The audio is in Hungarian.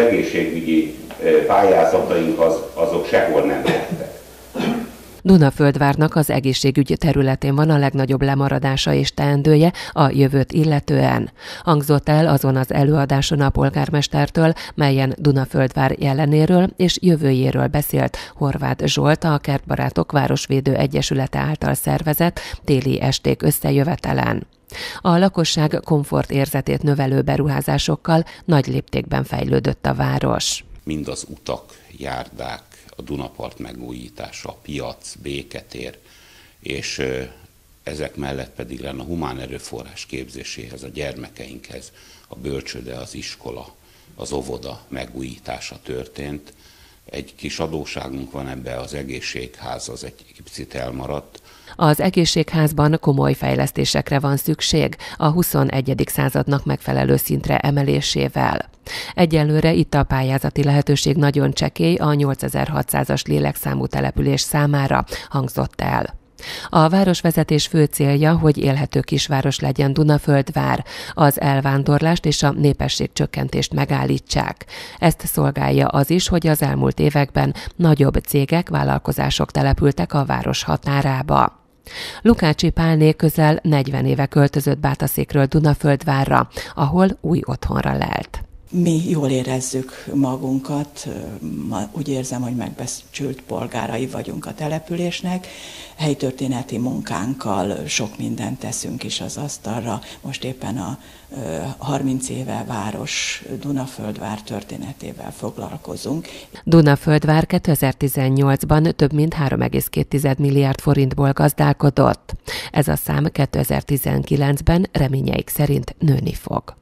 egészségügyi pályázataink az, azok sehol nem lettek. Dunaföldvárnak az egészségügy területén van a legnagyobb lemaradása és teendője a jövőt illetően. Hangzott el azon az előadáson a polgármestertől, melyen Dunaföldvár jelenéről és jövőjéről beszélt Horváth Zsolt, a Kertbarátok Városvédő Egyesülete által szervezett téli esték összejövetelen. A lakosság komfortérzetét növelő beruházásokkal nagy léptékben fejlődött a város. Mind az utak, járdák, a Dunapart megújítása, a piac, béketér, és ezek mellett pedig lenne a humán erőforrás képzéséhez, a gyermekeinkhez, a bölcsőde, az iskola, az óvoda megújítása történt. Egy kis adóságunk van ebbe, az egészségház az egy picit elmaradt, az egészségházban komoly fejlesztésekre van szükség a 21. századnak megfelelő szintre emelésével. Egyelőre itt a pályázati lehetőség nagyon csekély a 8600-as lélekszámú település számára, hangzott el. A városvezetés fő célja, hogy élhető kisváros legyen Dunaföldvár, az elvándorlást és a népesség csökkentést megállítsák. Ezt szolgálja az is, hogy az elmúlt években nagyobb cégek, vállalkozások települtek a város határába. Lukácsi Pálné közel 40 éve költözött Bátaszékről Dunaföldvárra, ahol új otthonra lelt mi jól érezzük magunkat, úgy érzem, hogy megbecsült polgárai vagyunk a településnek, helytörténeti munkánkkal sok mindent teszünk is az asztalra. Most éppen a 30 éve város Dunaföldvár történetével foglalkozunk. Dunaföldvár 2018-ban több mint 3,2 milliárd forintból gazdálkodott. Ez a szám 2019-ben reményeik szerint nőni fog.